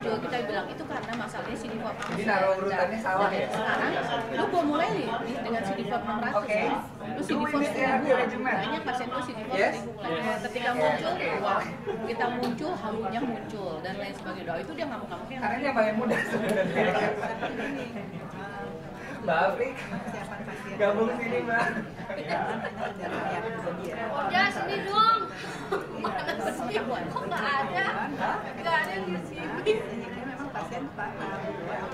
muncul kita bilang itu karena masalahnya CD4 Jadi naruh urutannya salah ya? sekarang lu gua mulai nih dengan CD4 600 Oke. lu CD4 Doing this therapy 1000 regimen. banyak pasien tuh CD4 Yes. 1000 Nah, ketika muncul wah kita muncul halunya muncul dan lain sebagainya Oh, itu dia ngamuk-ngamuknya Karena yang paling mudah sebenarnya. Mbak Afrik, gabung sini Mbak. Ya sini dong. Mana sih? Kok nggak ada? Nggak ada di sini. 先把。